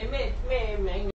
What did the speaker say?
你咩咩名？